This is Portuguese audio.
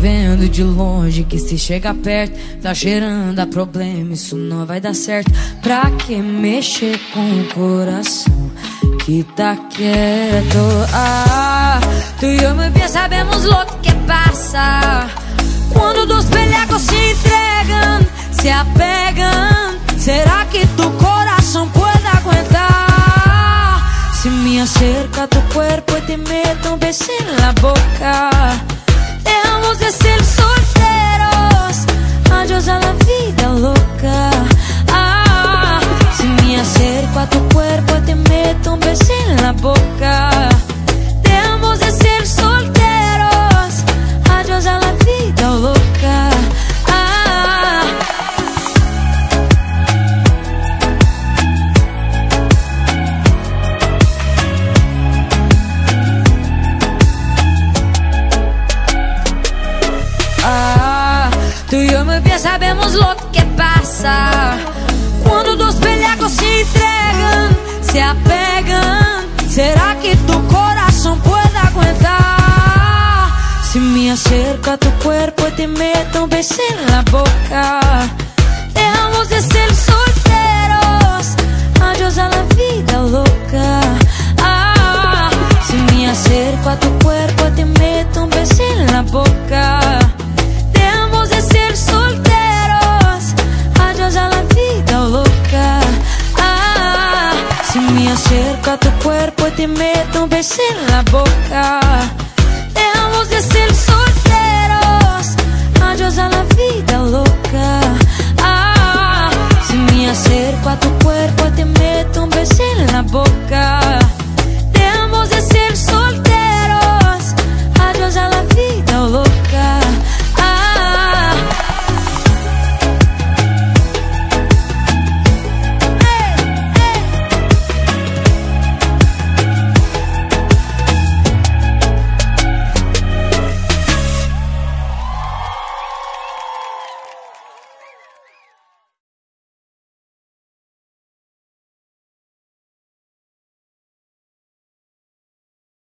vendo de longe que se chega perto Tá cheirando a problema, isso não vai dar certo. Pra que mexer com o coração que tá quieto? Ah, tu e eu muito bem sabemos lo que passa. Quando dos pelecos se entregam, se apegam Será que tu coração pode aguentar? Se me acerca tu cuerpo y te meto un beso en la boca Dejamos de ser solteros sabemos lo que pasa Cuando dos pelacos se entregan, se apegan ¿Será que tu corazón puede aguantar? Si me acerco a tu cuerpo y te meto un beso en la boca me acerco a tu cuerpo y te meto un beso en la boca